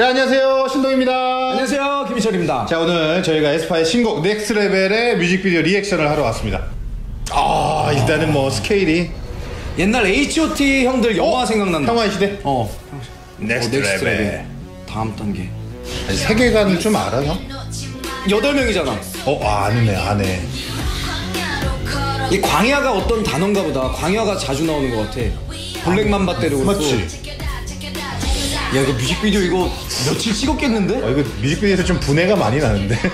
자, 안녕하세요. 신동입니다. 안녕하세요 김희철입니다. 자, 오늘 저희가 에스파의 신곡 Next Level의 뮤직비디오 리액션을 하러 왔습니다. 아, 일단은 뭐 스케일이 옛날 H.O.T 형들 영화 생각난다. 평화의 시대. 어. Next, 어, Next Level. 레벨. 다음 단계. 아니, 세계관을 좀 알아, 형? 여덟 명이잖아. 어, 아, 아네, 아네. 이 광야가 어떤 단어인가 보다. 광야가 자주 나오는 것 같아. Black Mamba 때도 그렇고. 맞지? 야 이거 뮤직비디오 이거 며칠 찍었겠는데? 어, 이거 뮤직비디오에서 좀 부내가 많이 나는데.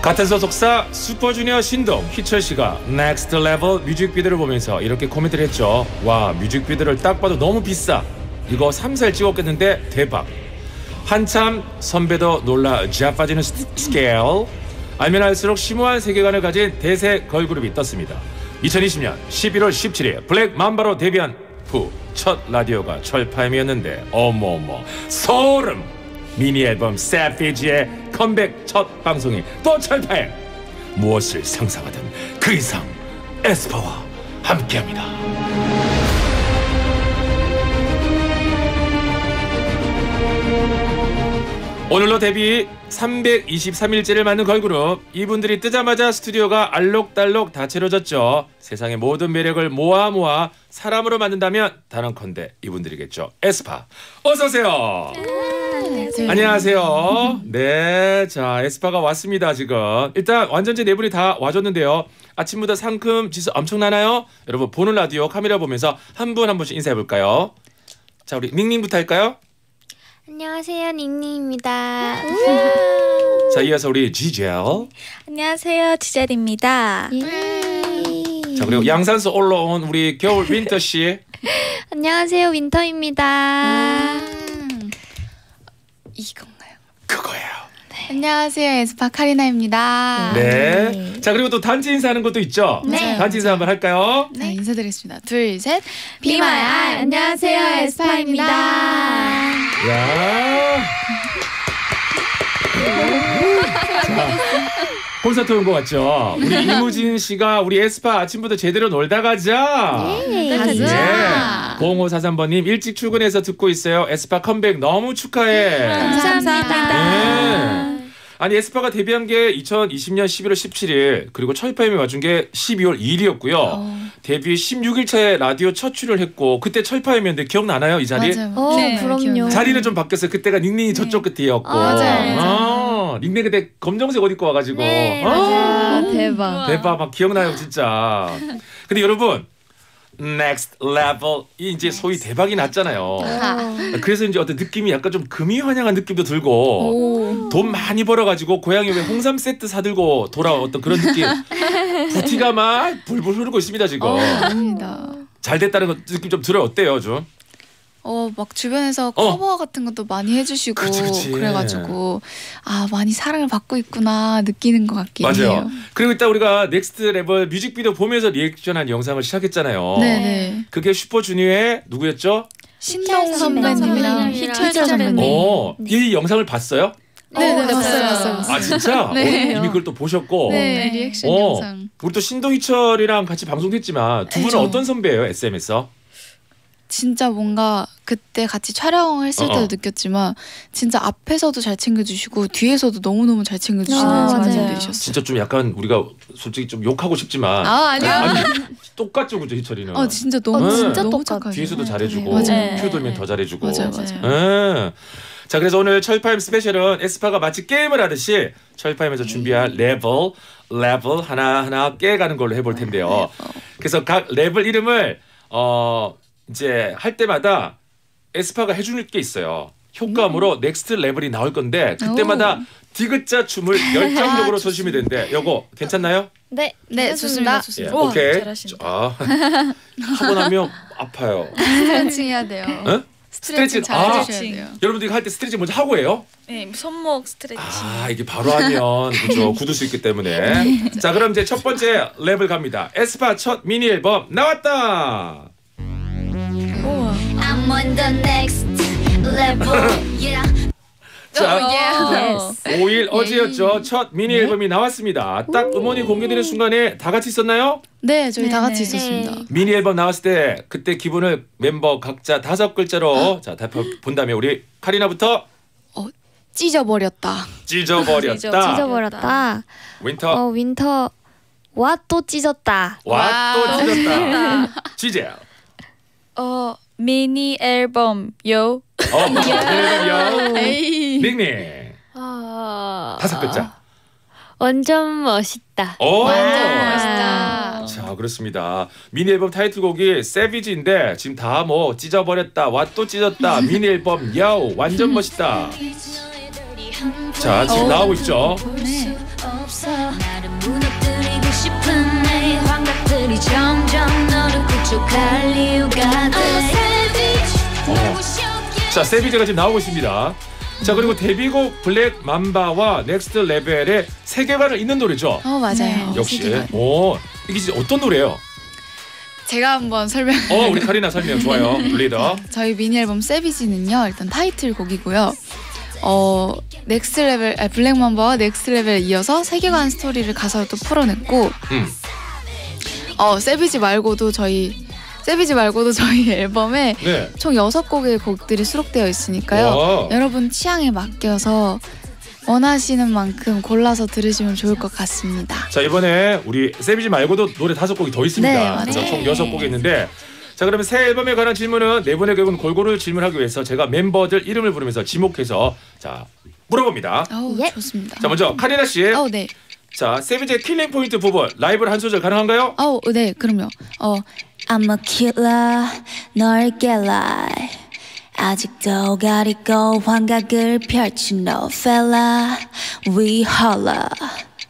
같은 소속사 슈퍼주니어 신동 희철 씨가 Next Level 뮤직비디오를 보면서 이렇게 코멘트를 했죠. 와 뮤직비디오를 딱 봐도 너무 비싸. 이거 3살 찍었겠는데 대박. 한참 선배도 놀란 스- 스케일. 알면 알수록 심오한 세계관을 가진 대세 걸그룹이 떴습니다. 2020년 11월 17일 Black Mamba로 데뷔한 후 첫 라디오가 철파엠이었는데 어머어머 소름 미니 앨범 Savage의 컴백 첫 방송이 또 철파엠 무엇을 상상하든 그 이상 에스파와 함께합니다. 오늘로 데뷔 323일째를 맞는 걸그룹. 이분들이 뜨자마자 스튜디오가 알록달록 다 채워졌죠. 세상의 모든 매력을 모아 모아 사람으로 만든다면 단언컨대 이분들이겠죠. 에스파 어서 오세요. 안녕하세요. 네 자 에스파가 왔습니다 지금. 일단 완전체 네 분이 다 와줬는데요. 아침부터 상큼 지수 엄청나네요? 여러분 보는 라디오 카메라 보면서 한 분한 분씩 인사해 볼까요? 자 우리 닝닝부터 할까요 안녕하세요, 닝닝입니다. 자 이어서 우리 지젤 안녕하세요, 지젤입니다. 예. 자 그리고 양산서 올라온 우리 겨울 윈터 씨. 안녕하세요, 윈터입니다. 이건가요? 그거예요. 안녕하세요, 에스파 카리나입니다. 네. 자 그리고 또 단체 인사하는 것도 있죠. 네. 단체 인사 한번 할까요? 자, 인사드리겠습니다. 둘, 셋. 비마야, 안녕하세요, 에스파입니다. 야. 자, 콘서트 온 것 같죠? 우리 이무진 씨가 우리 에스파 아침부터 제대로 놀다 가자. 네, 가자. 예. 0543번님 일찍 출근해서 듣고 있어요. 에스파 컴백 너무 축하해. 감사합니다. 네. 아니 에스파가 데뷔한 게 2020년 11월 17일 그리고 철파엠이 맞춘 게 12월 2일이었고요. 데뷔 16일 차에 라디오 첫 출연을 했고 그때 철파엠이었는데 기억나나요 이 자리? 맞아요. 어, 그럼요. 기억나요. 자리는 좀 바뀌었어요. 그때가 닝닝이 저쪽 끝이었고. 아, 맞아요, 어, 닝닝 그때 검정색 옷 입고 와가지고. 네, 어, 맞아요. 대박. 대박 막 기억나요 진짜. 근데 여러분. Next Level이 이제 소위 대박이 났잖아요. 그래서 이제 어떤 느낌이 약간 좀 금의환향한 느낌도 들고 돈 많이 벌어가지고 고향에 왜 홍삼 세트 사들고 돌아왔던 그런 느낌. 부티가 막 불불 흐르고 있습니다 지금. 아닙니다. 잘 됐다는 거 느낌 좀 들어요. 어때요 좀 어, 막 주변에서 어. 커버 같은 것도 많이 해주시고 그치, 그치. 그래가지고 아 많이 사랑을 받고 있구나 느끼는 것 같긴 맞아요 해요. 그리고 일단 우리가 Next Level 뮤직비디오 보면서 리액션한 영상을 시작했잖아요 네네. 그게 슈퍼주니어의 누구였죠? 신동 선배님이랑 희철 선배님. 어, 이 영상을 봤어요? 네네 어, 봤어요, 봤어요. 봤어요. 아 진짜? 네. 어, 이미 그걸 또 보셨고 네 리액션 어, 영상. 우리 또 신동희철이랑 같이 방송됐지만 두 분은 그죠. 어떤 선배예요 SM에서? 진짜 뭔가 그때 같이 촬영했을 어, 어. 때도 느꼈지만 진짜 앞에서도 잘 챙겨주시고 뒤에서도 너무너무 잘 챙겨주시는 아, 선배님들이셨어요. 진짜 좀 약간 우리가 솔직히 좀 욕하고 싶지만 아 아니요. 아니 똑같죠 그죠 희철이는 어 진짜 너무 어, 진짜 너무 똑같아. 뒤에서도 잘해주고 네. 큐 돌면 더 잘해주고 맞아요, 맞아요. 예. 자 그래서 오늘 철파엠 스페셜은 에스파가 마치 게임을 하듯이 철파엠에서 준비한 레벨 레벨 하나 하나 깨가는 걸로 해볼 텐데요. 그래서 각 레벨 이름을 어 이제 할 때마다 에스파가 해주는 게 있어요. 효과음으로 Next Level이 나올 건데 그때마다 디귿자 춤을 열정적으로 춰주시면 되는데 요거 괜찮나요? 네, 네 좋습니다. 예, 오, 오케이. 잘하신다. 아, 하고 나면 아파요. 스트레칭 해야 돼요. 어? 스트레칭 잘 아, 해주셔야 돼요. 여러분들이 할때 스트레칭 먼저 하고 해요? 네, 손목 스트레칭. 아 이게 바로 하면 그죠 굳을 수 있기 때문에 자 그럼 이제 첫 번째 랩을 갑니다 에스파 첫 미니 앨범 나왔다 I'm on the next level. Yeah. 자, 어, 예. 5일 어제였죠. 첫 미니 앨범이 나왔습니다. 딱 음원이 공개되는 순간에 다 같이 있었나요? 네, 저희 다 같이 네, 있었습니다. 미니 앨범 나왔을 때 그때 기분을 멤버 각자 다섯 글자로 자 대표 본다면 우리 카리나부터 찢어버렸다. 찢어버렸다. 찢어버렸다. 윈터 어 윈터 와 또 찢었다. 와 또 찢었다. 지제. 어 미니 앨범 요. 어, 미니 앨범이요. 에이. 닉네. 어... 다섯 글자. 완전 멋있다. 오. 멋있다. 자 그렇습니다. 미니 앨범 타이틀곡이 세비지인데 지금 다 뭐 찢어버렸다, 와 또 찢었다, 미니 앨범 야우 완전 멋있다. 자 지금 나오고 있죠. 네. 환각들이 점점 너를 구축할 이유가 돼 자 Savage가 지금 나오고 있습니다. 자 그리고 데뷔곡 Black Mamba와 Next Level의 세계관을 잇는 노래죠. 어 맞아요. 역시. 세계관. 오 이게 진짜 어떤 노래예요? 제가 한번 설명. 어 우리 카리나 설명 좋아요. 리더. 저희 미니 앨범 Savage는요 일단 타이틀곡이고요. 어 Next Level 아, Black Mamba와 Next Level에 이어서 세계관 스토리를 가사로 또 풀어냈고 음. 어 세비지 말고도 저희 세비지 말고도 저희 앨범에 네. 총 여섯 곡의 곡들이 수록되어 있으니까요. 와. 여러분 취향에 맡겨서 원하시는 만큼 골라서 들으시면 좋을 것 같습니다. 자 이번에 우리 세비지 말고도 노래 다섯 곡이 더 있습니다. 네. 그래서 총 여섯 곡이 있는데 자 그러면 새 앨범에 관한 질문은 네 분의 결국은 골고루 질문하기 위해서 제가 멤버들 이름을 부르면서 지목해서 자 물어봅니다. 어우 예. 좋습니다. 자 먼저 카리나 씨. 어 네. 자 Savage의 killing point 부분 라이브를 한 소절 가능한가요? 어, 네, 그럼요. 어, I'm a killer 널 깨라 아직도 가리고 환각을 펼친 너 팔라 we holla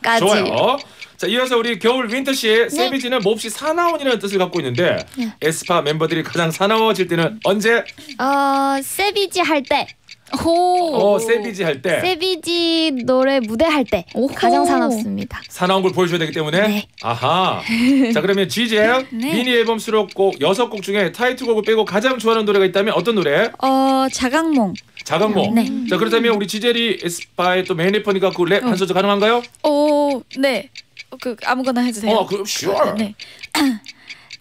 까지. 좋아요. 자 이어서 우리 겨울 윈터 씨 Savage는 몹시 사나운이라는 뜻을 갖고 있는데 에스파 멤버들이 가장 사나워질 때는 언제? 어 Savage 할 때, 호. 어 Savage 할 때 Savage 노래 무대 할 때 오호. 가장 사납습니다. 사나운 걸 보여줘야 되기 때문에 네. 아하 자 그러면 지젤 미니 앨범 수록곡 여섯 곡 중에 타이틀곡을 빼고 가장 좋아하는 노래가 있다면 어떤 노래? 어 자각몽. 자각몽 네. 자 그렇다면 우리 지젤이 에스파의 또 메인 래퍼니까 그 랩 한 소절 가능한가요? 오 네. 어, 그 아무거나 해도 돼요. 어 그럼 sure 네.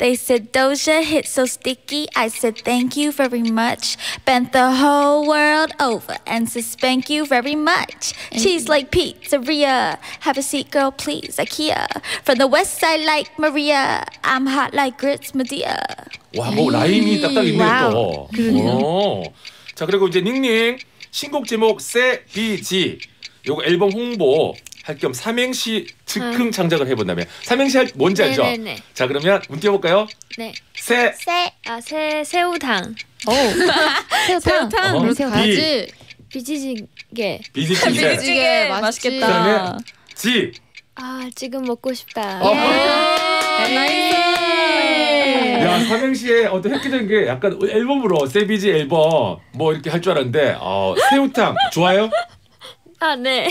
They said Doja hit so sticky. I said thank you very much. Bent the whole world over and said spank you very much. Cheese like pizzeria. Have a seat, girl, please. IKEA. From the west side like Maria. I'm hot like grits, Medea. 와뭐 라임이 딱딱 있네요 와우. 또 오. 자 그리고 이제 닝닝 신곡 제목 세비지 요거 앨범 홍보 할 겸 삼행시 즉흥 창작을 해본다면 삼행시 할 뭔지 알죠? 네네네. 자 그러면 문 띄워볼까요? 네. 세 새아 새 새우탕. 오. 새우탕. 어, 새우탕. 가지. 비지찌개. 비지찌개 찌개 맛있겠다. 그다음에 지 아 지금 먹고 싶다. 어. nice. 야 삼행시에 어떤 획기적인 게 약간 앨범으로 Savage 앨범 뭐 이렇게 할 줄 알았는데 어, 새우탕 좋아요? 아 네.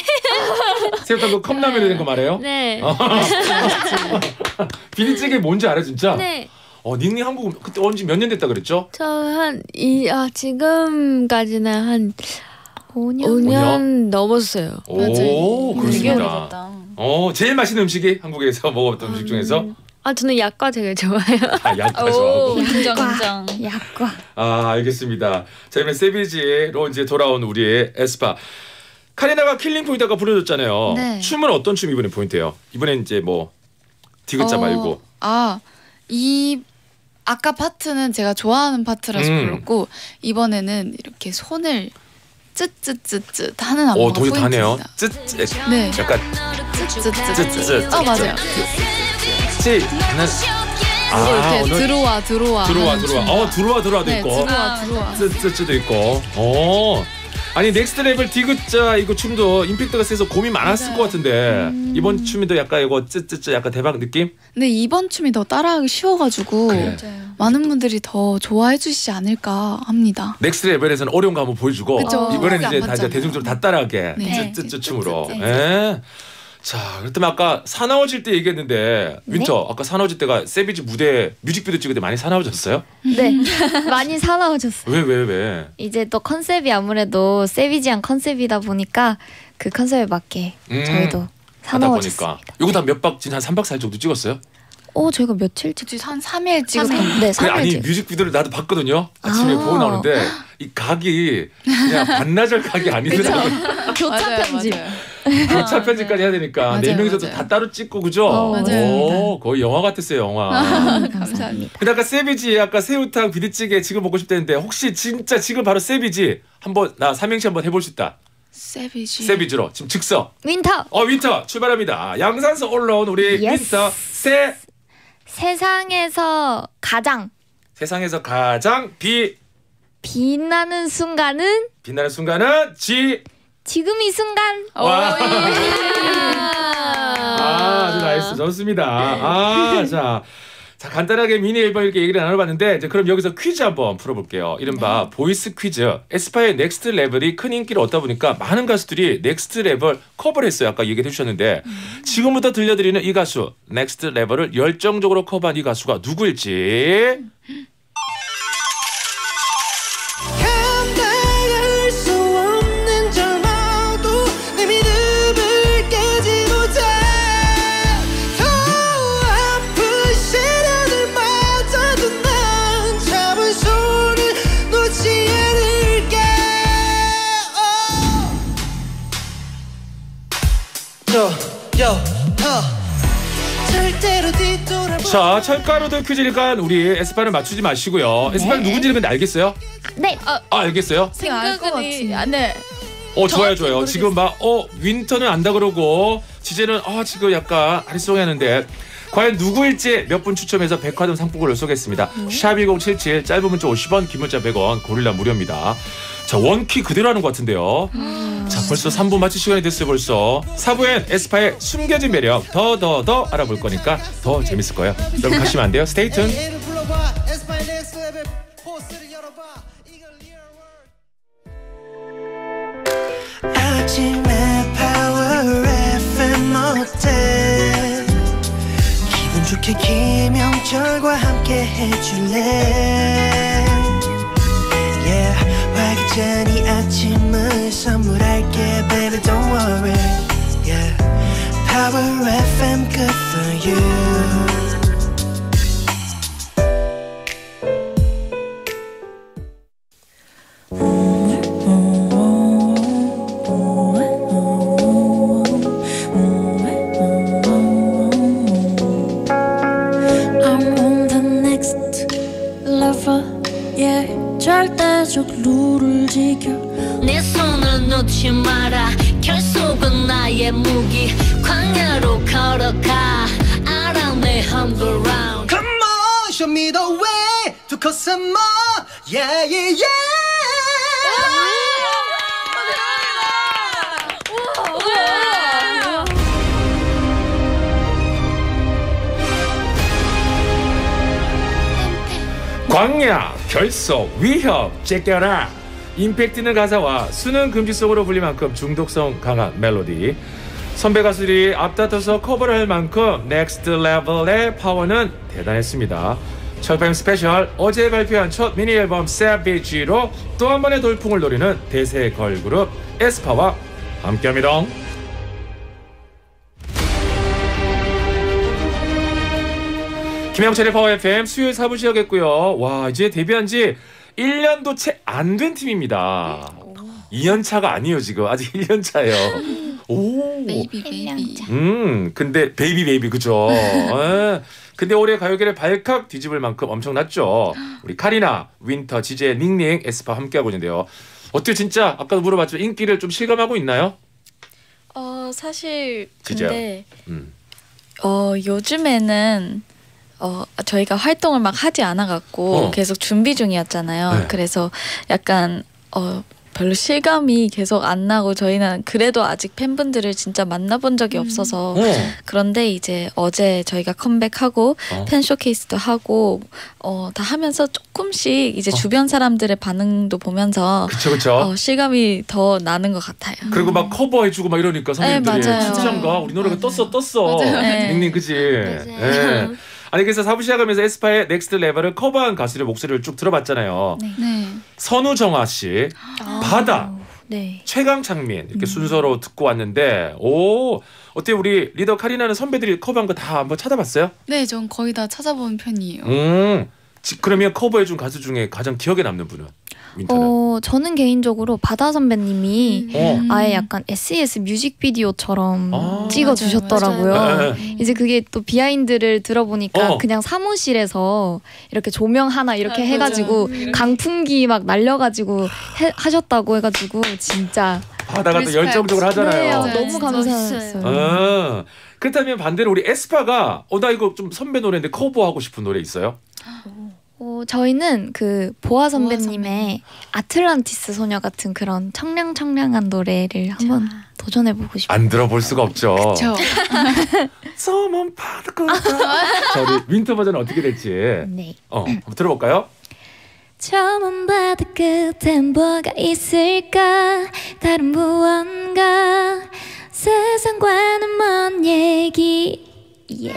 새우탕 그 컵라면에 된 거 말해요? 네. 비지찌개 뭔지 알아 진짜? 네. 어 닝닝 한국 그때 언제 몇 년 됐다 그랬죠? 저 한 이 아 지금까지는 한 5년, 오년? 넘었어요. 오 맞아요. 되게 그렇습니다. 어 제일 맛있는 음식이 한국에서 먹었던 음식 중에서 아 저는 약과 되게 좋아해요. 아 약과 오 좋아하고 인정 인정. 약과. 아 알겠습니다. 자 이번 세비지로 이제 돌아온 우리의 에스파 카리나가 killing 포인트 아까 불러줬잖아요. 네. 춤은 어떤 춤 이번에 포인트예요? 이번엔 이제 뭐 디귿자 어, 말고 아, 이 아까 파트는 제가 좋아하는 파트라서 음. 불렀고 이번에는 이렇게 손을 쯧쯧쯧쯧 하는 안무가 어 도이 다네요. 포인트입니다. 쯔쯔 네. 약간 쯧쯧쯧쯧. 어 맞아요. 찌는 이거 아 이렇게 들어와 들어와 들어와 들어와 춤. 어 들어와 들어와도 네, 있고 들어와 들어와. 쯔쯔쯔도 있고 어 아니 Next Level 디귿자 이거 춤도 임팩트가 세서 고민 많았을 것 같은데 음. 이번 춤도 약간 이거 쯔쯔쯔 약간 대박 느낌? 근데 이번 춤이 더 따라하기 쉬워가지고 그래. 많은 분들이 더 좋아해 주시지 않을까 합니다. Next Level에서는 어려운 거 한번 보여주고 그쵸. 이번에는 안 이제 다 이제. 대중적으로 다 따라하게 네. 쯔쯔쯔 춤으로. 예. 자, 그렇다면 아까 사나워질 때 얘기했는데 윈터 아까 사나워질 때가 Savage 무대 뮤직비디오 찍을 때 많이 사나워졌어요? 네 많이 사나워졌어요. 왜 왜 왜? 이제 또 컨셉이 아무래도 세비지한 컨셉이다 보니까 그 컨셉에 맞게 음, 저희도 사나워졌습니다. 보니까 이거 다 몇 박 진한 3박 4일 정도 찍었어요? 어 저희가 며칠 찍? 그치, 한 3일 찍었던 거. 네 그래, 아니 3일 찍. 뮤직비디오를 나도 봤거든요. 아침에 아. 보고 나오는데 이 각이 그냥 반나절 각이 아니더라고요. 교차 맞아요, 편집. 맞아요. 교차 편집까지 해야 되니까 맞아요, 네 명이서도 맞아요. 다 따로 찍고 그죠? 어, 맞아요. 오, 거의 영화 같았어요 영화. 감사합니다. 근데 아까 Savage 아까 새우탕 비지찌개 지금 먹고 싶다는데 혹시 진짜 지금 바로 Savage 한번 나 삼행시 한번 해볼 수 있다. Savage. Savage로 지금 즉석. 윈터 어 윈터 출발합니다. 양산서 올라온 우리 yes. 윈터 세 세상에서 가장 세상에서 가장 비 빛나는 순간은 빛나는 순간은 지. 지금 이 순간. 와. 예. 아, 아주 nice 좋습니다. 아, 자. 자 간단하게 미니 앨범 이렇게 얘기를 나눠봤는데 이제 그럼 여기서 퀴즈 한번 풀어볼게요. 이른바 voice 퀴즈. 에스파의 Next Level이 큰 인기를 얻다 보니까 많은 가수들이 Next Level 커버를 했어요. 아까 얘기해 주셨는데 지금부터 들려드리는 이 가수 Next Level을 열정적으로 커버한 이 가수가 누구일지 요요 어 절대로 뒤돌아보 자 철가루도 퀴즈니까 우리 에스파를 맞추지 마시고요. 에스파는 누군지는 근데 알겠어요? 네. 아 알겠어요? 생각은 아, 네. 어 좋아요 좋아요 지금 막 어 윈터는 안다 그러고 지제는 아 지금 약간 아리송해하는데 과연 누구일지 몇 분 추첨해서 백화점 상품권을 쏘겠습니다 샵1077 짧은 문자 50원 긴 문자 100원 고릴라 무료입니다 자 원키 그대로 하는 것 같은데요 자 벌써 3분 맞출 시간이 됐어요 벌써. 4부엔 에스파의 숨겨진 매력 더 더 더 알아볼 거니까 더 재밌을 거예요. 여러분 가시면 안 돼요. FM 어때? 기분 좋게 김영철과 함께 해줄래 활기찬 이 아침을 선물할게 baby don't worry Yeah Power FM good for you 결속, 위협, 제껴라. 임팩트 있는 가사와 수능 금지송으로 불릴 만큼 중독성 강한 멜로디. 선배 가수들이 앞다퉈서 커버를 할 만큼 Next Level의 파워는 대단했습니다. 철파임 special 어제 발표한 첫 미니 앨범 Savage로 또 한 번의 돌풍을 노리는 대세 걸그룹 에스파와 함께합니다. 김영철의 파워 FM 수요일 4부 시작했고요. 와, 이제 데뷔한 지 1년도 채 안 된 팀입니다. 2년 차가 아니에요, 지금. 아직 1년 차예요. 오. baby baby. 음, 근데 baby baby 그죠? 예. 근데 올해 가요계를 발칵 뒤집을 만큼 엄청났죠. 우리 카리나, 윈터, 지젤, 닝닝, 에스파 함께하고 있는데요. 어떻게 진짜 아까도 물어봤지만 인기를 좀 실감하고 있나요? 어 사실? 근데 음. 어 요즘에는 어 저희가 활동을 막 하지 않아 갖고 어. 계속 준비 중이었잖아요. 네. 그래서 약간 어 별로 실감이 계속 안 나고 저희는 그래도 아직 팬분들을 진짜 만나본 적이 없어서 어. 그런데 이제 어제 저희가 컴백하고 어. 팬 쇼케이스도 하고 어, 다 하면서 조금씩 이제 어. 주변 사람들의 반응도 보면서 그쵸 그쵸. 어, 실감이 더 나는 것 같아요. 그리고 막 커버해주고 막 이러니까 선배님들이 네, 맞아요. 진짜인가 우리 노래가 떴어 떴어 맞아요. 네. 닝닝 그지 예. 아니 그래서 4부 시작하면서 에스파의 Next Level을 커버한 가수의 목소리를 쭉 들어봤잖아요 네. 선우정아 씨 바다 네. 최강창민 이렇게 순서로 듣고 왔는데 오 어때 우리 리더 카리나는 선배들이 커버한 거 다 한번 찾아봤어요? 네, 전 거의 다 찾아본 편이에요. 음 지- 그러면 커버해준 가수 중에 가장 기억에 남는 분은 윈터는 어, 저는 개인적으로 바다 선배님이 어. 아예 약간 SES 뮤직비디오처럼 아. 찍어 주셨더라고요. 맞아요. 네. 이제 그게 또 비하인드를 들어보니까 어. 그냥 사무실에서 이렇게 조명 하나 이렇게 아, 해가지고 맞아요. 강풍기 막 날려가지고 해- 하셨다고 해가지고 진짜 바다가 또. 열정적으로 하잖아요. 네. 너무 감사했어요. 아, 그렇다면 반대로 우리 에스파가 어 나 이거 좀 선배 노래인데 커버하고 싶은 노래 있어요? 어, 저희는 그 보아 선배님의 선배님. 아틀란티스 소녀 같은 그런 청량청량한 노래를 한번 도전해보고 싶어요. 안 들어볼 수가 없죠. 저 소문 파도 자 우리 윈터 버전 어떻게 될지 네. 어 한번 들어볼까요? 처음 바다 끝엔 뭐가 있을까 다른 무언가 세상과는 먼 얘기 예.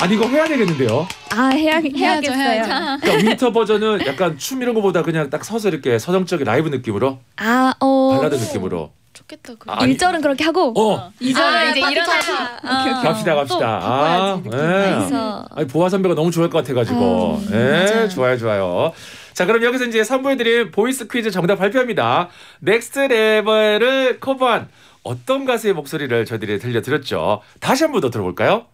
아니 이거 해야 되겠는데요. 아 해야 해야죠, 해야겠어요. 해야죠. 그러니까 윈터 버전은 약간 춤 이런 거보다 그냥 딱 서서 이렇게 서정적인 라이브 느낌으로 아 어. 발라드 느낌으로. 좋겠다. 그. 아, 아니, 1절은 그렇게 하고 어 이절은 이제 일어나자. 갑시다 갑시다. 아, 바꿔야지, 예. 그래서 아니 보아 선배가 너무 좋아할 것 같아가지고. 아, 예, 좋아요, 좋아요. 자, 그럼 여기서 이제 선보여드린 voice 퀴즈 정답 발표합니다. Next Level을 커버한 어떤 가수의 목소리를 저희들이 들려드렸죠. 다시 한 번 더 들어볼까요?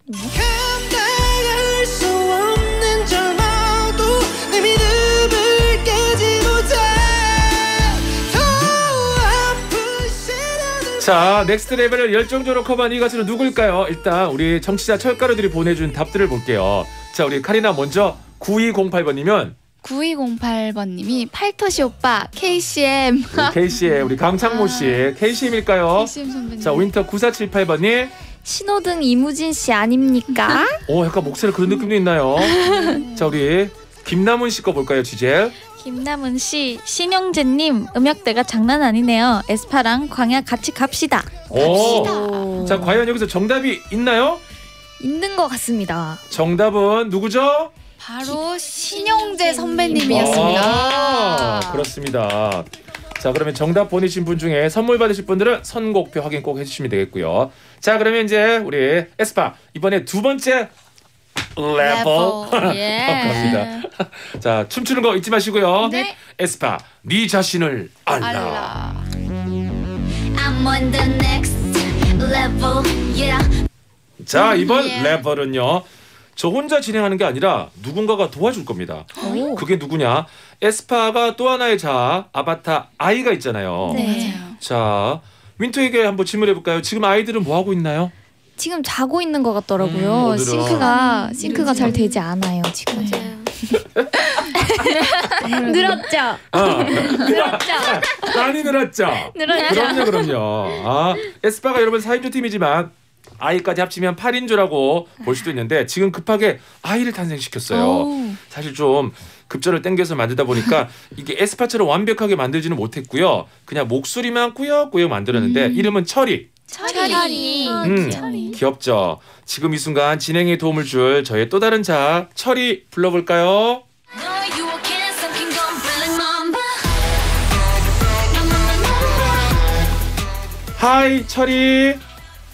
자, Next Level을 열정적으로 커버한 이 가수는 누굴까요? 일단 우리 청취자 철가루들이 보내준 답들을 볼게요. 자, 우리 카리나 먼저 9208번이면 9208번님이 팔토시 오빠 KCM KC의 우리 강창모 씨 KCM일까요? KCM 선배님. 자, 윈터 9478번님 신호등 이무진 씨 아닙니까? 오, 약간 목소리 그런 느낌도 있나요? 자, 우리 김남훈 씨거 볼까요, 주제? 김남훈 씨, 신용재님 음역대가 장난 아니네요. 에스파랑 광야 같이 갑시다. 오. 자, 과연 여기서 정답이 있나요? 있는 것 같습니다. 정답은 누구죠? 바로 신용재 선배님이었습니다. 아, 그렇습니다. 자, 그러면 정답 보내신 분 중에 선물 받으실 분들은 선곡표 확인 꼭 해주시면 되겠고요. 자, 그러면 이제 우리 에스파 이번에 두 번째 레벨 예. 갑니다. 자, 춤추는 거 잊지 마시고요. 네. 에스파, 네 자신을 알라. 알라. 자, 이번 예. 레벨은요. 저 혼자 진행하는 게 아니라 누군가가 도와줄 겁니다. 그게 누구냐? 에스파가 또 하나의 자 아바타 아이가 있잖아요. 네. 맞아요. 자, 윈터에게 한번 질문해 볼까요? 지금 아이들은 뭐 하고 있나요? 지금 자고 있는 것 음, 같더라고요. 오늘은. 싱크가 싱크가 잘 되지 않아요 지금. 늘었죠. 아, 늘었죠. 많이 늘었죠. 늘었죠. 그럼요, 그럼요. 아, 에스파가 여러분 4인조 팀이지만 아이까지 합치면 8인조라고 볼 수도 있는데 지금 급하게 아이를 탄생시켰어요. 오. 사실 좀 급전을 땡겨서 만들다 보니까 이게 에스파처럼 완벽하게 만들지는 못했고요. 그냥 목소리만 꾸역꾸역 만들었는데 이름은 철이. 철이. 음, 귀엽죠. 지금 이 순간 진행에 도움을 줄 저의 또 다른 자 철이 불러볼까요? Hi 철이.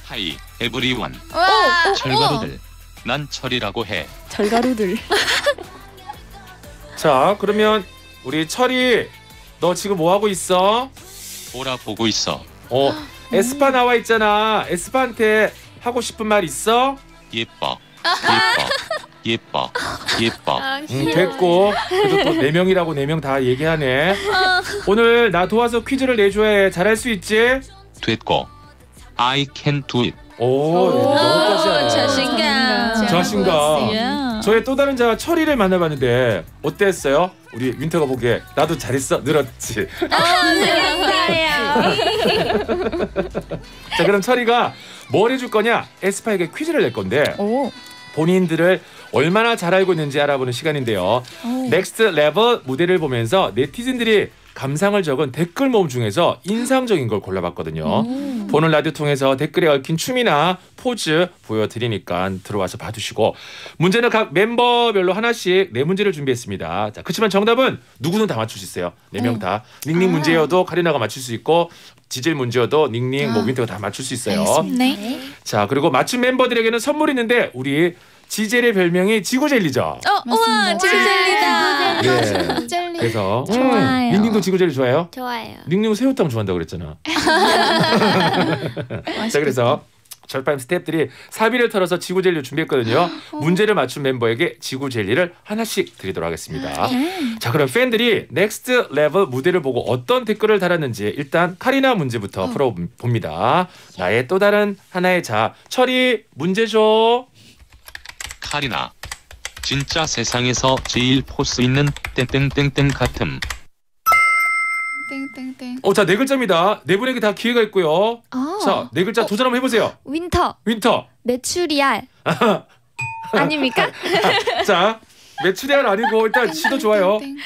Hi everyone 와. 철가루들 난 철이라고 해 철가루들. 자 그러면 우리 철이 너 지금 뭐 하고 있어? 보라 보고 있어 어 에스파 나와 있잖아. 에스파한테 하고 싶은 말 있어? 예뻐 예뻐 예뻐 예뻐 응, 됐고 그래도 또네 명이라고 네명다 얘기하네. 오늘 나 도와서 퀴즈를 내줘야 해. 잘할 수 있지? 됐고 I can do it 오, 너무까지 하네. 자신감. 자신감. 예. 저의 또 다른 자 철이를 만나봤는데 어땠어요? 우리 윈터가 보기에 나도 잘했어 늘었지. 자 그럼 철이가 뭘 해줄 거냐? 에스파에게 퀴즈를 낼 건데 오. 본인들을 얼마나 잘 알고 있는지 알아보는 시간인데요. Next Level 무대를 보면서 네티즌들이 감상을 적은 댓글 모음 중에서 인상적인 걸 골라봤거든요. 보는 라디오 통해서 댓글에 얽힌 춤이나 포즈 보여드리니까 들어와서 봐주시고 문제는 각 멤버별로 하나씩 네 문제를 준비했습니다. 자, 그렇지만 정답은 누구든 다 맞출 수 있어요. 네 명 다. 닝닝 문제여도 카리나가 맞출 수 있고 지젤 문제여도 닝닝 뭐 윈터가 다 맞출 수 있어요. 네. 자 그리고 맞춘 멤버들에게는 선물이 있는데 우리 지젤의 별명이 지구젤리죠. 어, 우와, 지구젤리다. 예. 젤리. 그래서 음, 좋아요. 닝닝도 지구젤리 좋아해요? 좋아요. 닝닝은 새우탕 좋아한다 고 그랬잖아. 자 그래서 철파엠 스태프들이 사비를 털어서 지구 젤리를 준비했거든요. 문제를 맞춘 멤버에게 지구 젤리를 하나씩 드리도록 하겠습니다. 자 그럼 팬들이 Next Level 무대를 보고 어떤 댓글을 달았는지 일단 카리나 문제부터 풀어 봅니다. 나의 또 다른 하나의 자 철이 문제 줘. 카리나. 진짜 세상에서 제일 포스 있는 땡땡땡땡 같음. 땡땡땡. 어, 자, 네 글자입니다. 네 분에게 다 기회가 있고요. 아. 자, 네 글자 도전 한번 해보세요. 윈터, 윈터. 메추리알. 아닙니까? 자, 메추리알 아니고 일단 시도 좋아요. 땡.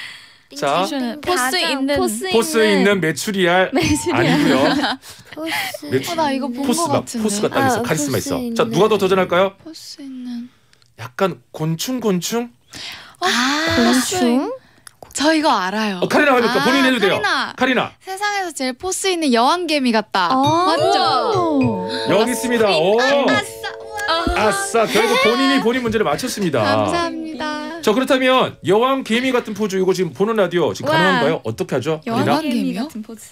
자, 포스 있는 포스 포스 있는 메추리알 메추리알. 아니고요. 포스. 메추- 어, 나 이거 본거 포스가 같은데. 포스가 딱 있어. 아, 카리스마 있어. 있는. 자, 누가 더 도전할까요? 포스 있는. 약간 곤충 곤충? 아, 곤충? 저 이거 알아요. 어, 카리나 해볼까? 아, 본인 해도 돼요. 카리나. 카리나. 세상에서 제일 포스 있는 여왕개미 같다. 아. 맞죠? 여기 있습니다. 오. 아싸. 결국 본인이 본인 문제를 맞췄습니다. 감사합니다. 자 그렇다면 여왕 개미 같은 포즈 이거 지금 보는 라디오 지금 와. 가능한가요? 어떻게 하죠? 카리나? 여왕개미요? 같은 포즈.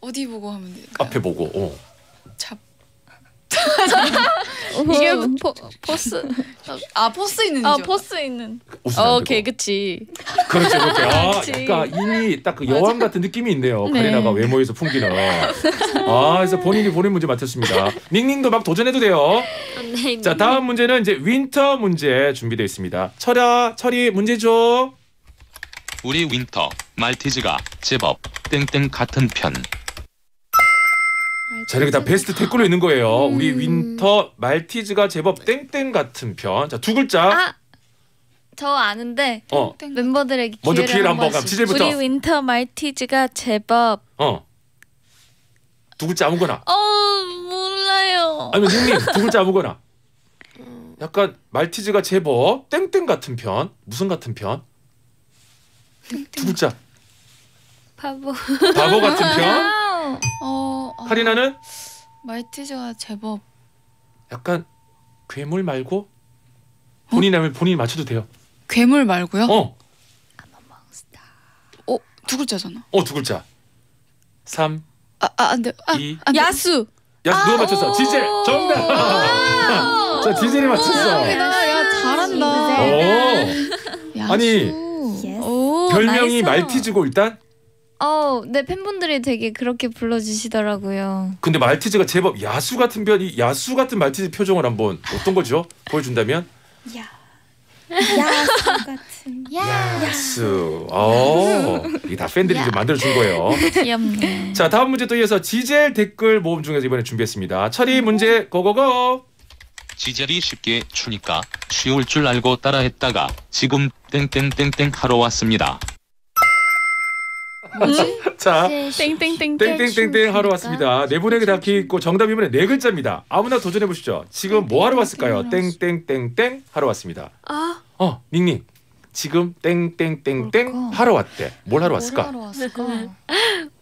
어디 보고 하면 될까요? 앞에 보고. 어. 잡. 이게 포, 포스. 아 포스 있는 아 줄. 포스 있는. 안 오케이. 그치. 그렇죠, 그렇죠. 아. 그러니까 이미 딱 그 여왕 같은 느낌이 있네요. 네. 카리나가 외모에서 풍기는. 아, 그래서 본인이 본인 문제 맞췄습니다. 닝닝도 막 도전해도 돼요. 네. 자, 다음 문제는 이제 윈터 문제 준비되어 있습니다. 철아, 철이 문제 줘. 우리 윈터 말티즈가 제법 땡땡 같은 편. 자, 이렇게 다 베스트 댓글로 있는 거예요. 음. 우리 윈터 말티즈가 제법 땡땡 같은 편. 자, 두 글자. 아, 저 아는데 어, 멤버들에게 먼저 기회를 한 한번 가. 번씩. 지젤부터. 우리 윈터 말티즈가 제법. 어. 두 글자 아무거나. 어 몰라요. 아니면 닝닝 두 글자 아무거나. 약간 말티즈가 제법 땡땡 같은 편. 무슨 같은 편? 두 글자. 바보. 바보 같은 편. 어, 어, 카리나는 말티즈가 제법 약간 괴물 말고 본인 하면 본인이 맞춰도 돼요. 괴물 말고요. 어, 어, 두 글자잖아. 어 두 글자. 3, 아, 아, 안 돼. 아, 2. 안 돼. 야수. 야, 누가 맞췄어? 지젤 정답. 자, 지젤이 맞췄어. 야, 야, 잘한다. 오, 야수. 아니, 오, 별명이 nice. 말티즈고 일단. 어, 네 팬분들이 되게 그렇게 불러주시더라고요. 근데 말티즈가 제법 야수 같은 편이 야수 같은 말티즈 표정을 한번 어떤 거죠? 보여준다면 야수 같은. 야수. 어, 이게 다 팬들이 좀 만들어 준 거예요. 귀엽네. 자 다음 문제 또 이어서 지젤 댓글 모음 중에서 이번에 준비했습니다. 철이 문제 go go go. 지젤이 쉽게 추니까 쉬울 줄 알고 따라했다가 지금 땡땡땡땡 하러 왔습니다. 자 땡땡땡. 땡땡땡땡 하러 왔습니다. 네 분에게 다 있고 정답 이번에 네 글자입니다. 아무나 도전해 보시죠. 지금 뭐 하러 왔을까요? 땡땡땡땡 하러 왔습니다. 아, 어 닝닝 지금 땡땡땡땡 하러 왔대. 뭘 하러 왔을까? 하러 왔을까?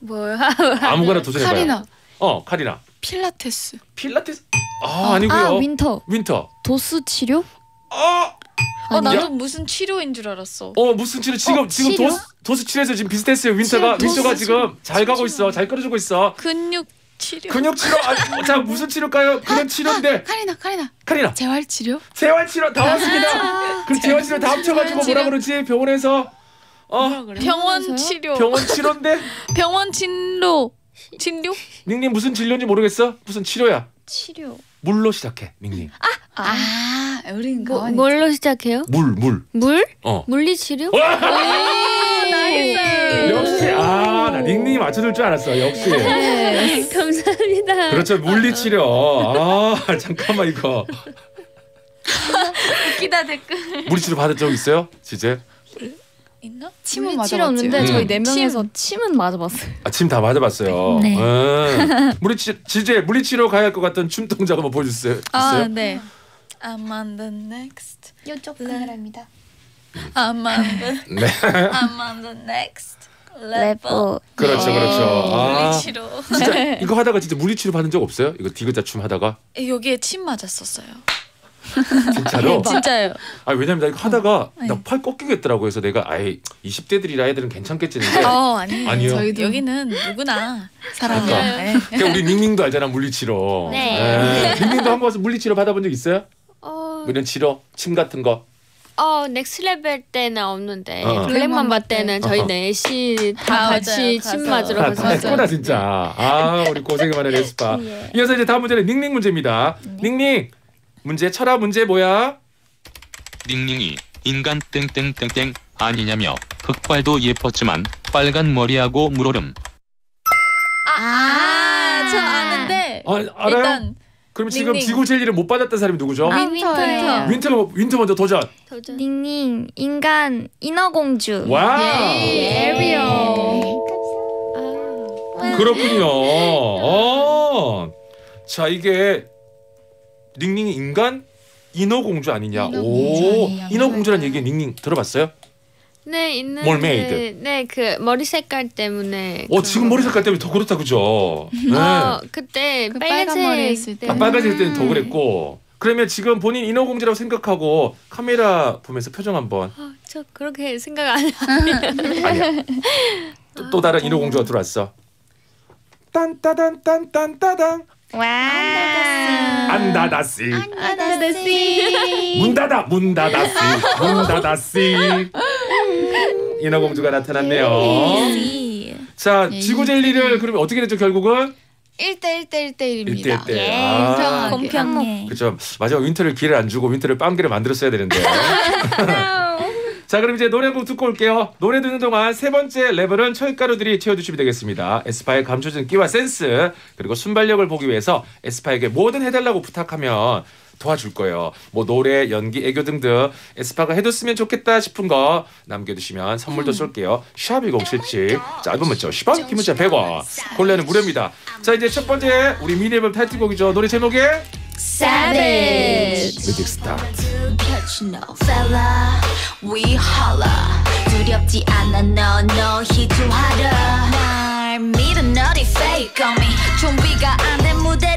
뭐야? 아무거나 도전해 봐요. 카리나 어 카리나 필라테스. 필라테스 아 아 니고요. 아 윈터. 윈터. 도수 치료? 어, 어 나도 야. 무슨 치료인 줄 알았어. 어 무슨 치료 지금 어, 지금 치료? 도수 도수 치료에서 지금 비슷했어요. 윈터가 치료, 윈터가 도수 지금 잘 가고 있어. 잘 끌어주고 있어. 근육 치료. 근육 치료. 아, 자 무슨 치료일까요? 그런 치료인데 카리나, 카리나. 카리나 재활 치료? 재활 치료 다 왔습니다. 그 재활 치료 다 합쳐가지고 뭐라 그러지 병원에서 어 병원 치료. 병원 치료인데 병원 진로. 진료? 닝닝 무슨 진료인지 모르겠어? 무슨 치료야? 치료. 물로 시작해 닝닝. 아, 아, 우린 뭐, 가만히 뭘로 시작해요? 물, 물. 물? 어. 물리치료? nice. 역시 아, 나 닝닝이 맞춰줄 줄 알았어. 역시. 네, 감사합니다. 그렇죠. 물리치료. 아, 잠깐만 이거. 웃기다 댓글. 물리치료 받은 적 있어요? 지제? 있나? 침은 물리치료 맞아봤지. 없는데 음. 저희 네 명에서 침은 맞아봤어요. 아, 침 다 맞아봤어요. 네. 음. 물리치 지제 물리치료 가야 할 것 같던 춤 동작 한번 보여주세요. 아, 있어요? 네. I'm on the next 이쪽 카메라입니다. I'm on the 네. I'm on the next level 그렇죠, 그렇죠. 아, 물리치료 진짜 이거 하다가 진짜 물리치료 받은 적 없어요? 이거 디귿자 춤 하다가 여기에 침 맞았었어요 진짜로? 진짜요 아 왜냐면 나 이거 하다가 네. 나 팔 꺾이겠더라고 해서 내가 아예 20대들이라 애들은 괜찮겠지 어 아니에요 아니요. 저희도 여기는 누구나 사람이에요 그러니까. 네. 그러니까 우리 닝닝도 알잖아 물리치료. 네. 예. 닝닝도 한번 와서 물리치료 받아본 적 있어요? 어, 뭐 이런 치료, 침 같은 거. 어 Next Level 때는 없는데 어. Black Mamba 때는 저희. 넷이 다 아, 같이 맞아요. 침. 맞으러 아, 했구나 진짜. 아 우리 고생이 많은 에스파. 예. 이어서 이제 다음 문제는 닝닝 문제입니다. 닝닝 문제 철아 문제 뭐야? 닝닝이 인간 땡땡땡땡 아니냐며 흑발도 예뻤지만 빨간 머리하고 물오름 아저 아는데 아, 알아요? 일단 그럼 지금 닝닝. 지구 젤리를 못 받았던 사람이 누구죠? 아, 윈터예요. 윈터가 뭐- 윈터 먼저 도전. 도전. 닝닝 인간 인어공주. 와우. 에리얼. 그렇군요. 어. 자 이게 닝닝이 인간 인어공주 아니냐? 인어공주 오. 인어공주란 얘기 닝닝 들어봤어요? 네 있는데 mermaid. 네 그 머리 색깔 때문에 어 지금 머리 색깔 때문에 더 그렇다 그죠? 네. 어 그때 그 빨간 머리 했을 때. 아, 빨간색 때는 더 그랬고. 그러면 지금 본인 인어공주라고 생각하고 카메라 보면서 표정 한번. 어, 저 그렇게 생각 안 해요. 아니야. 또, 또 다른 인어공주가 들어왔어. 딴따단 딴딴따당 와. 안 닫았시. 아다다씨. 문 닫아 문 닫았시 문 닫았시 인어공주가 나타났네요. 자 지구 젤리를 그러면 어떻게 됐죠 결국은? 1대 1대 1대 1입니다. 1대 1대. 아, 공평해. 그죠. 마지막 윈터를 기회를 안 주고 윈터를 빵기를 만들었어야 되는데. 자 그럼 이제 노래 한곡 듣고 올게요. 노래 듣는 동안 세 번째 레벨은 철가루들이 채워주시면 되겠습니다. 에스파의 감춰진 끼와 센스 그리고 순발력을 보기 위해서 에스파에게 뭐든 해달라고 부탁하면 도와줄 거예요. 뭐 노래, 연기, 애교 등등 에스파가 해줬으면 좋겠다 싶은 거 남겨주시면 선물도 쏠게요. 샵1077 짧은 문자 10원, 긴 문자 100원 고릴라는 무료입니다. 자 이제 첫 번째 우리 미니 앨범 타이틀곡이죠. 노래 제목이 Savage music start. Catch no fella we holla 두렵지 않아 no no 희투하라 날 믿어 너리 fake on me 준비가 안된 무대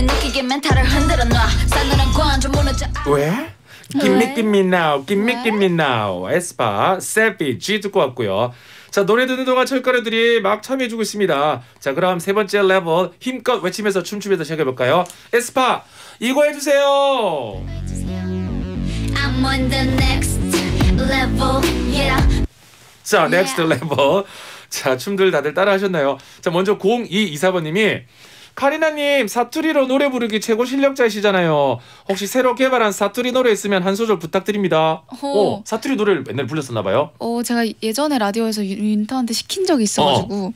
수치를 느끼게 멘탈을 흔들어 놔 싸늘한 관중 무너져 왜? Gimme gimme now gimme gimme now 에스파 Savage 듣고 왔고요. 자 노래 듣는 동안 철가루들이 막 참여해주고 있습니다. 자 그럼 세 번째 레벨 힘껏 외치면서 춤추면서 시작해볼까요? 에스파 이거 해주세요. I'm on the next level yeah 자 Next Level 자 춤들 다들 따라 하셨나요? 자 먼저 0224번님이 카리나님 사투리로 노래 부르기 최고 실력자이시잖아요. 혹시 새로 개발한 사투리 노래 있으면 한 소절 부탁드립니다. 오. 어, 사투리 노래를 맨날 불렀었나 봐요. 어 제가 예전에 라디오에서 유- 윈터한테 시킨 적이 있어가지고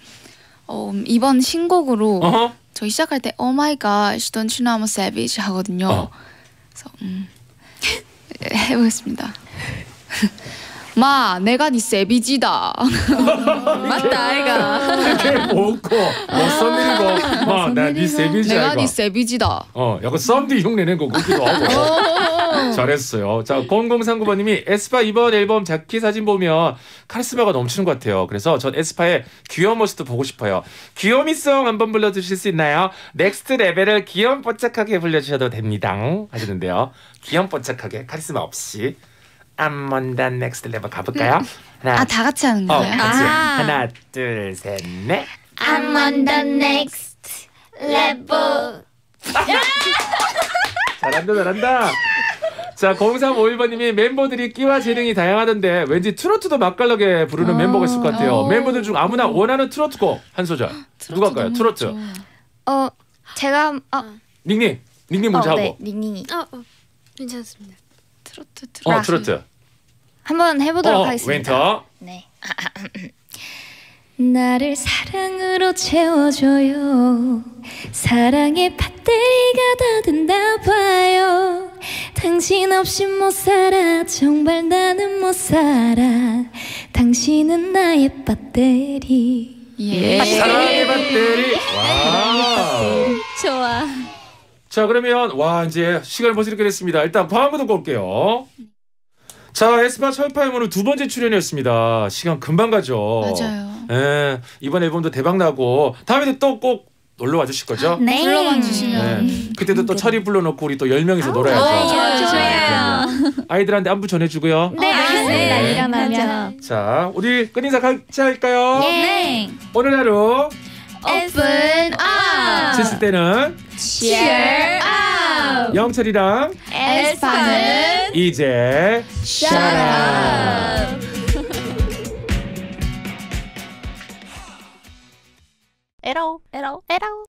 어, 음, 이번 신곡으로 어허. 저희 시작할 때 Oh my gosh, don't you know I'm a savage 하거든요. 어. 그래서 음, 해보겠습니다. 마, 내가 네 세비지다. 맞다 아이가. 이게 뭐고 뭐선 일이고 막나네 세비지 내가 네 Savage다. 어 약간 쌈디 흉내낸 거 같기도 하고. 잘했어요. 자 0039번님이 에스파 이번 앨범 자켓 사진 보면 카리스마가 넘치는 것 같아요. 그래서 전 에스파의 귀여운 모습도 보고 싶어요. 귀요미송 한번 불러주실 수 있나요? Next Level을 귀염 뽀짝하게 불러주셔도 됩니다. 하시는데요. 귀염 뽀짝하게 카리스마 없이 I'm on the next level 가볼까요? 하나 아, 다 같이 하는 어, 거예요? 같이. 아. 하나 둘 셋 넷. I'm on the next level 잘한다 잘한다. 자 0351번님이 멤버들이 끼와 재능이 다양하던데 왠지 트로트도 맛깔나게 부르는 멤버가 있을 것 같아요. 어. 멤버들 중 아무나 원하는 트로트 곡 한 소절. 누가 할까요? 트로트. 어 제가 어. 닉님 닉님 먼저 어, 하고. 네, 닝닝이. 어, 어. 괜찮습니다. 트로트 트로트. 어 트로트. 한번 해보도록 어 하겠습니다. 윈터. 네. 나를 사랑으로 채워줘요. 사랑의 배터리가 다 됐나 봐요. 당신 없이 못 살아. 정말 나는 못 살아. 당신은 나의 배터리. 예. 사랑의 배터리. 자 그러면 와 이제 시간을 벌써 이렇게 됐습니다. 일단 광고 듣고 올게요. 자 에스파 철파엠으로 두 번째 출연이었습니다. 시간 금방 가죠. 맞아요. 예 이번 앨범도 대박 나고 다음에도 또 꼭 놀러 와 주실 거죠? 네. 불러만 주시면. 네. 그때도 또 철이 불러놓고 우리 또 열 명이서 좋아요, 놀아야죠. 좋아요. 아이들한테 안부 전해주고요. 네, 알겠습니다. 네. 일어나면. 자 우리 끝인사 같이 할까요? 네. 오늘 하루 open up. 씻을 때는 Cheer up. 영철이랑 에스파는 이제 Shut up. 에라오 에라오 에라오